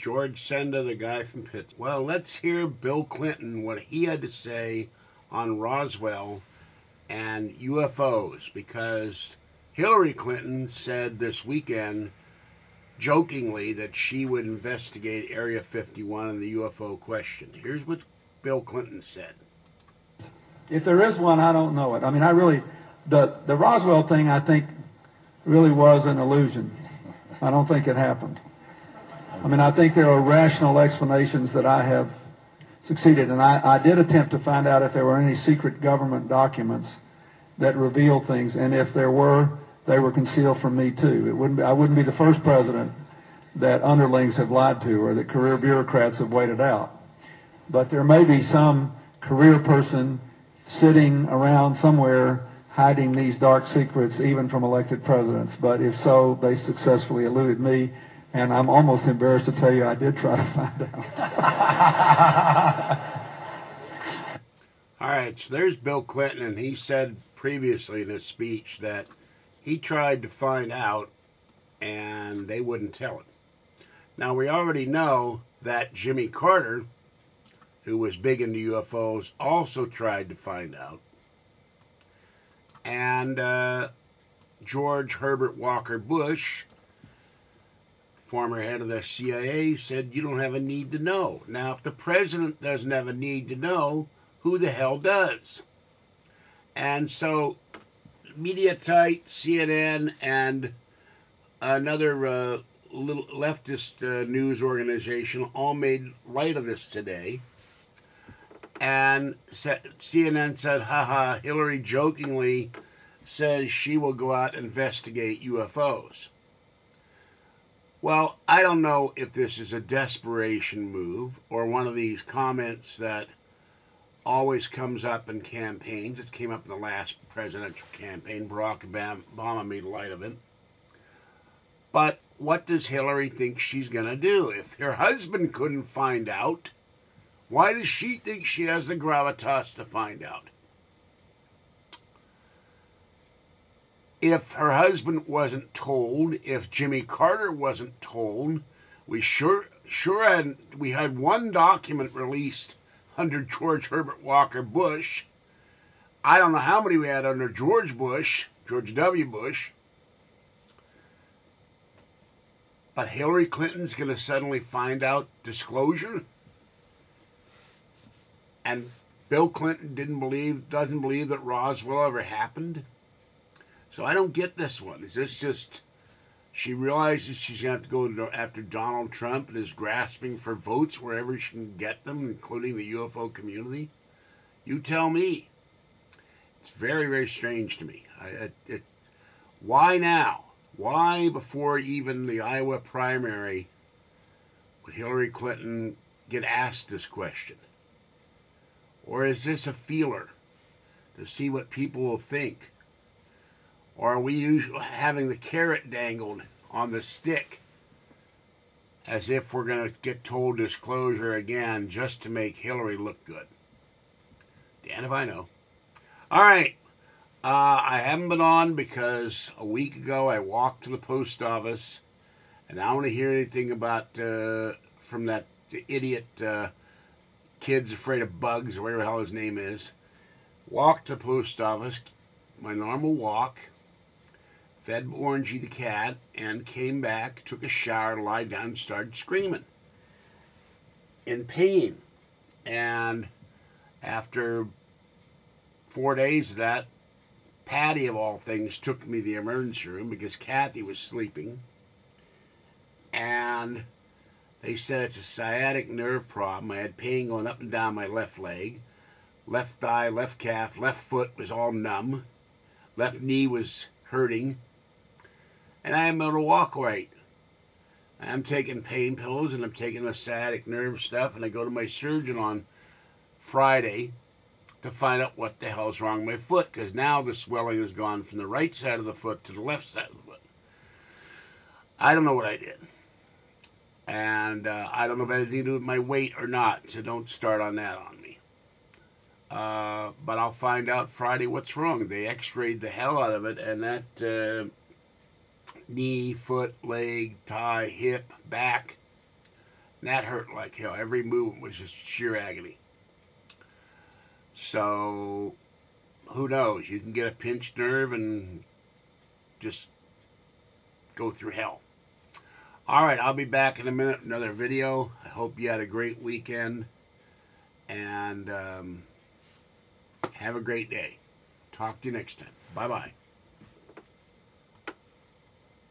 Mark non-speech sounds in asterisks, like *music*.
George Senda, the guy from Pittsburgh. Well, let's hear Bill Clinton, what he had to say on Roswell and UFOs, because Hillary Clinton said this weekend, jokingly, that she would investigate Area 51 and the UFO question. Here's what Bill Clinton said. If there is one, I don't know it. I mean, I really, the, the Roswell thing, I think, really was an illusion. I don't think it happened. I mean, I think there are rational explanations that I have succeeded, and I, I did attempt to find out if there were any secret government documents that reveal things, and if there were, they were concealed from me too. It wouldn't be, I wouldn't be the first president that underlings have lied to or that career bureaucrats have waited out. But there may be some career person sitting around somewhere hiding these dark secrets even from elected presidents. But if so, they successfully eluded me. And I'm almost embarrassed to tell you I did try to find out. *laughs* All right, so there's Bill Clinton, and he said previously in his speech that he tried to find out and they wouldn't tell him. Now, we already know that Jimmy Carter, who was big into UFOs, also tried to find out. And uh, George Herbert Walker Bush former head of the CIA, said you don't have a need to know. Now, if the president doesn't have a need to know, who the hell does? And so, Mediaite, CNN, and another uh, leftist uh, news organization all made light of this today. And CNN said, haha, Hillary jokingly says she will go out and investigate UFOs. Well, I don't know if this is a desperation move or one of these comments that always comes up in campaigns. It came up in the last presidential campaign. Barack Obama made light of it. But what does Hillary think she's going to do? If her husband couldn't find out, why does she think she has the gravitas to find out? If her husband wasn't told, if Jimmy Carter wasn't told, we sure sure had we had one document released under George Herbert Walker Bush. I don't know how many we had under George Bush, George W. Bush. But Hillary Clinton's going to suddenly find out disclosure? And Bill Clinton didn't believe, doesn't believe that Roswell ever happened? So I don't get this one. Is this just she realizes she's going to have to go after Donald Trump and is grasping for votes wherever she can get them, including the UFO community? You tell me. It's very, very strange to me. I, it, it, why now? Why before even the Iowa primary would Hillary Clinton get asked this question? Or is this a feeler to see what people will think? Or are we usually having the carrot dangled on the stick as if we're going to get told disclosure again just to make Hillary look good? Dan, if I know. All right. Uh, I haven't been on because a week ago I walked to the post office and I don't want to hear anything about uh, from that idiot uh, kid's afraid of bugs or whatever the hell his name is. Walked to the post office, my normal walk fed Orangey the cat, and came back, took a shower, lied down, started screaming in pain. And after four days of that, Patty, of all things, took me to the emergency room because Kathy was sleeping. And they said it's a sciatic nerve problem. I had pain going up and down my left leg. Left thigh, left calf, left foot was all numb. Left knee was hurting and I am able to walk right. I'm taking pain pills and I'm taking the sciatic nerve stuff, and I go to my surgeon on Friday to find out what the hell's wrong with my foot because now the swelling has gone from the right side of the foot to the left side of the foot. I don't know what I did. And uh, I don't know if anything to do with my weight or not, so don't start on that on me. Uh, but I'll find out Friday what's wrong. They x rayed the hell out of it, and that. Uh, knee, foot, leg, thigh, hip, back. And that hurt like hell. Every movement was just sheer agony. So, who knows? You can get a pinched nerve and just go through hell. All right, I'll be back in a minute. Another video. I hope you had a great weekend. And um, have a great day. Talk to you next time. Bye bye.